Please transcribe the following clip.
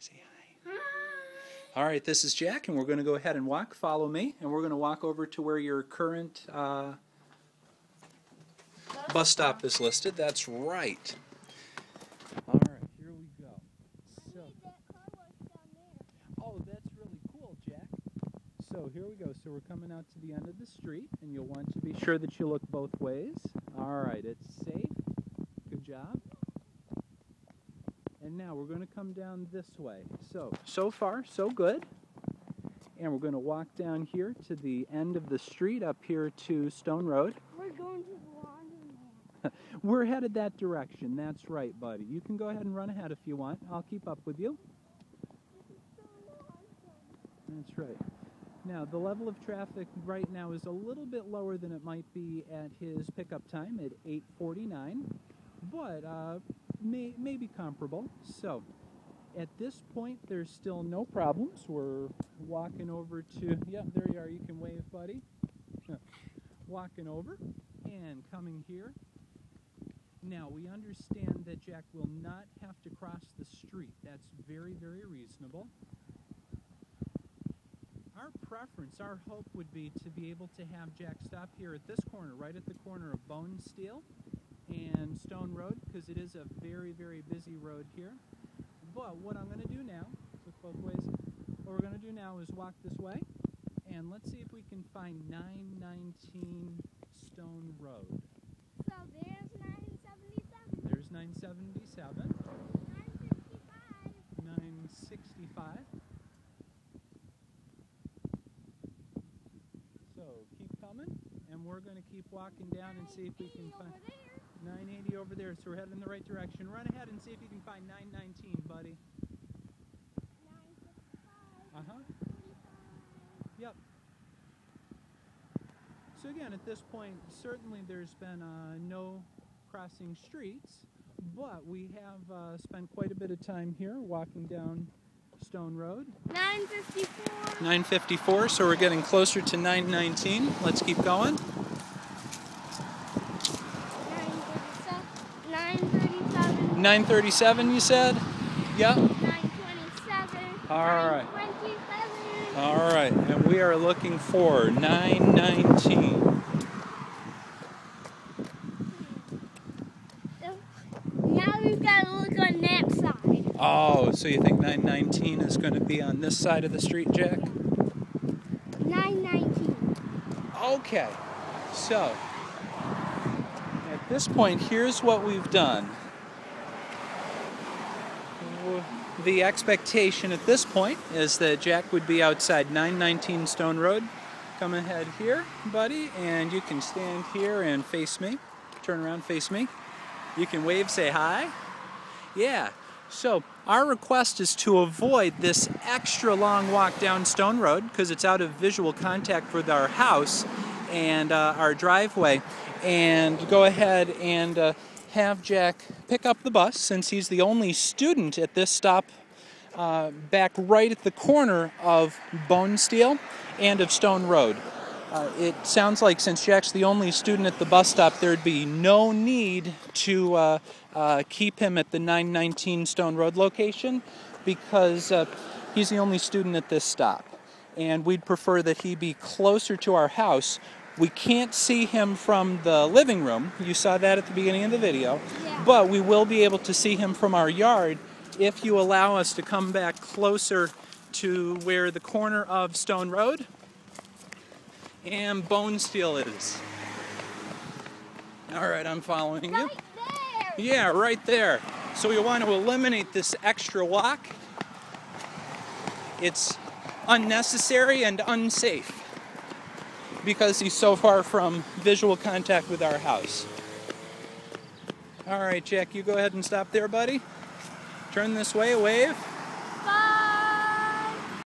Say hi. All right, this is Jack, and we're going to go ahead and walk. Follow me, and we're going to walk over to where your current uh, bus stop is listed. That's right. All right, here we go. So, oh, that's really cool, Jack. So here we go. So we're coming out to the end of the street, and you'll want to be sure that you look both ways. All right, it's safe. Good job. And now we're going to come down this way. So, so far, so good. And we're going to walk down here to the end of the street up here to Stone Road. We're going to the laundromat. We're headed that direction. That's right, buddy. You can go ahead and run ahead if you want. I'll keep up with you. That's right. Now, the level of traffic right now is a little bit lower than it might be at his pickup time at 8:49, but uh, may, may be comparable. So, at this point, there's still no problems. We're walking over to, yeah, there you are. You can wave, buddy. walking over and coming here. Now, we understand that Jack will not have to cross the street. That's very, very reasonable. Our preference, our hope would be to be able to have Jack stop here at this corner, right at the corner of Bonesteel and Stone Road, because it is a very, very busy road here. But what I'm going to do now, look both ways, what we're going to do now is walk this way, and let's see if we can find 919 Stone Road. So there's 977. There's 977, 955. 965. So keep coming, and we're going to keep walking down and see if we can find. 980 over there. So we're heading in the right direction. Run ahead and see if you can find 919, buddy. 955. Uh huh. Yep. So again, at this point, certainly there's been uh, no crossing streets, but we have uh, spent quite a bit of time here walking down Stone Road. 954. 954, so we're getting closer to 919. Let's keep going. 937. 937, you said? Yep. 927. All right. All right, and we are looking for 919. Now we've got to look on that side. Oh, so you think 919 is going to be on this side of the street, Jack? 919. Okay, so at this point, here's what we've done. The expectation at this point is that Jack would be outside 919 Stone Road. Come ahead here, buddy, and you can stand here and face me. Turn around, face me. You can wave, say hi. Yeah. So, our request is to avoid this extra long walk down Stone Road because it's out of visual contact with our house and uh, our driveway, and go ahead and uh, have Jack pick up the bus since he's the only student at this stop uh, back right at the corner of Bonesteel and of Stone Road. Uh, it sounds like since Jack's the only student at the bus stop, there'd be no need to uh, uh, keep him at the 919 Stone Road location because uh, he's the only student at this stop. And we'd prefer that he be closer to our house. We can't see him from the living room. You saw that at the beginning of the video. Yeah. But we will be able to see him from our yard if you allow us to come back closer to where the corner of Stone Road and Bonesteel is. All right, I'm following you. Right there. Yeah, right there. So we want to eliminate this extra walk. It's unnecessary and unsafe because he's so far from visual contact with our house. All right, Jack, you go ahead and stop there, buddy. Turn this way, wave.